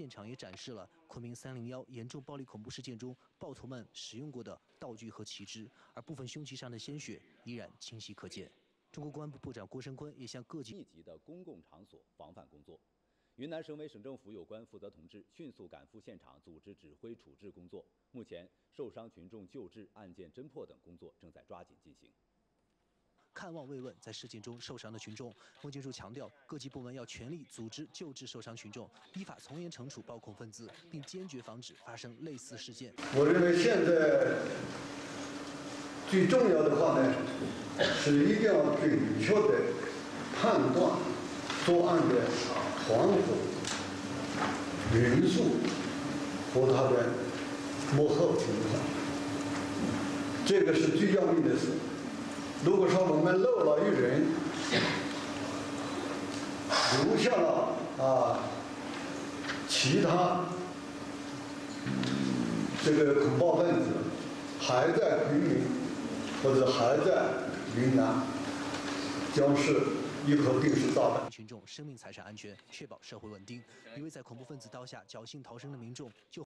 现场也展示了昆明三零幺严重暴力恐怖事件中暴徒们使用过的道具和旗帜，而部分凶器上的鲜血依然清晰可见。中国公安部部长郭声琨也向各级密集的公共场所防范工作。云南省委省政府有关负责同志迅速赶赴现场，组织指挥处置工作。目前，受伤群众救治、案件侦破等工作正在。看望慰问在事件中受伤的群众，孟建柱强调，各级部门要全力组织救治受伤群众，依法从严惩处暴恐分子，并坚决防止发生类似事件。我认为现在最重要的话呢，是一定要准确的判断作案的团伙人数和他的幕后情况，这个是最要命的事。如果说我们漏了一人，留下了啊其他这个恐怖分子还在昆明或者还在云南，将是一颗定时炸弹。群众生命财产安全，确保社会稳定。一位在恐怖分子刀下侥幸逃生的民众就。